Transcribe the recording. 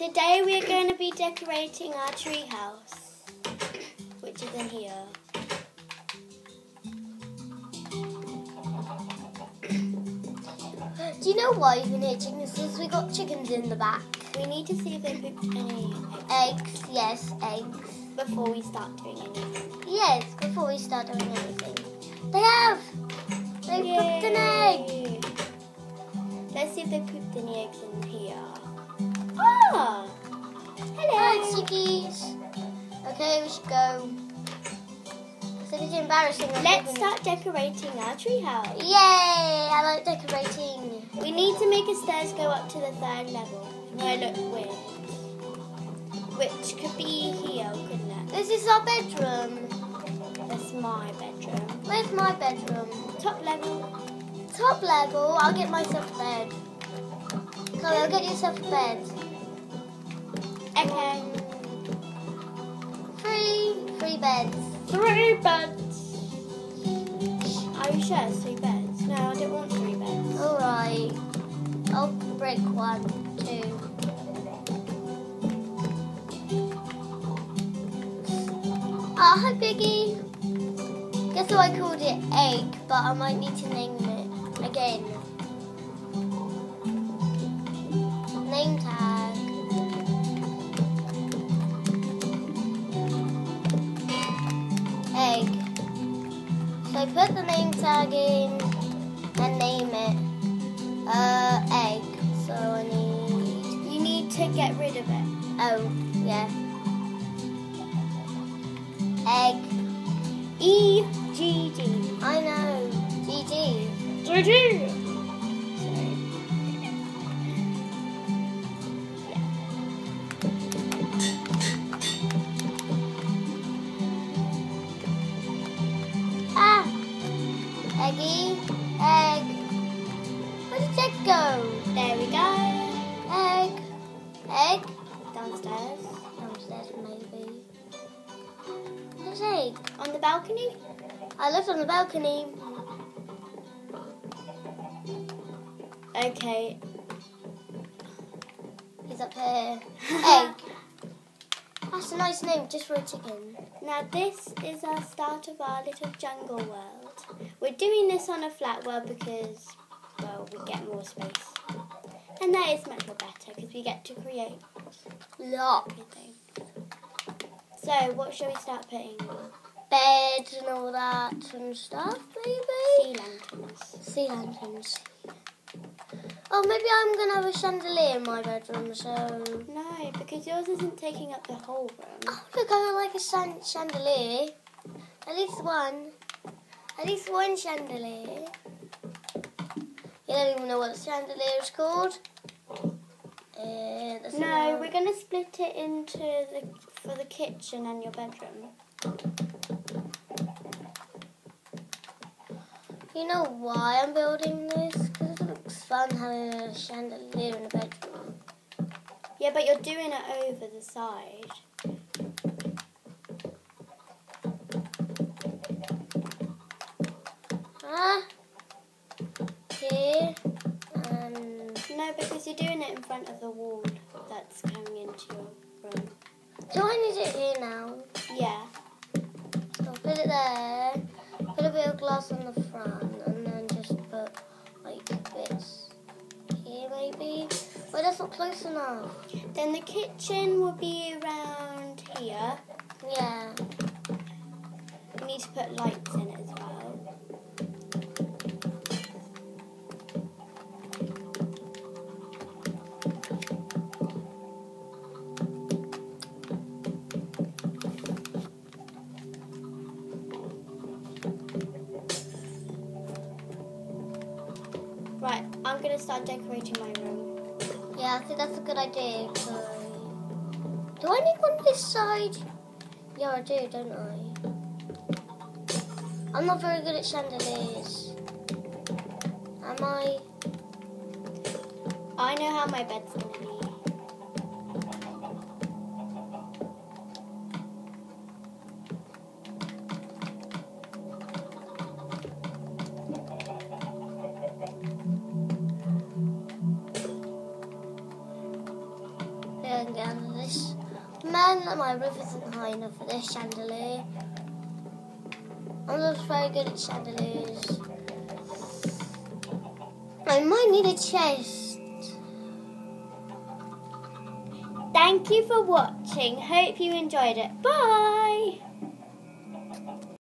Today we are going to be decorating our tree house, which is in here. Do you know why we've been here chickens? Because we got chickens in the back. We need to see if they pooped any Eggs, yes, eggs. before we start doing anything. Yes, before we start doing anything. They have! They pooped an egg! Let's see if they pooped any eggs in here. Ah! Hi, Hello! chickies. Okay, we should go. It's embarrassing. Let's start decorating our tree house. Yay! I like decorating. We need to make a stairs go up to the third level. No, I look weird. Which could be here, couldn't it? This is our bedroom. That's my bedroom. Where's my bedroom? Top level. Top level. I'll get myself a bed. Chloe, I'll get yourself a bed. Okay. Three, three beds. Three beds. Are you sure it's three beds? No, I don't want three beds. All right. I'll break one, two. Oh, hi, Piggy. Guess what I called it? Egg, but I might need to name it again. So put the name tag in and name it. Uh, egg. So I need. You need to get rid of it. Oh, yeah. Egg. E G D. I know. GG. GG. Sorry. Eggy. Egg. Where did egg go? There we go. Egg. Egg. Downstairs. Downstairs, maybe. Where's egg? On the balcony. I left on the balcony. Okay. He's up here. Egg. That's a nice name just for a chicken. Now this is our start of our little jungle world. We're doing this on a flat world because, well, we get more space. And that is much more better because we get to create Lock. everything. So what shall we start putting? Beds and all that and stuff, Sea maybe. lanterns. Sea lanterns. Oh, maybe I'm gonna have a chandelier in my bedroom. So. No, because yours isn't taking up the whole room. Oh, look, I would like a chandelier. At least one. At least one chandelier. You don't even know what the chandelier is called. Uh, No, we're gonna split it into the for the kitchen and your bedroom. You know why I'm building this? Because it looks fun having a chandelier in a bedroom. Yeah, but you're doing it over the side. Here. And No, because you're doing it in front of the wall that's coming into your room. So I need it here now? Yeah. So put it there. Put a bit of glass on the front, and then just put like bits here maybe. Well, that's not close enough. Then the kitchen will be around here. Yeah. We need to put lights in it as well. I'm gonna start decorating my room. Yeah, I think that's a good idea. So, do I need one this side? Yeah, I do, don't I? I'm not very good at chandeliers. Am I? I know how my bed's Man, my roof isn't high enough for this chandelier. I'm not very good at chandeliers. I might need a chest. Thank you for watching. Hope you enjoyed it. Bye.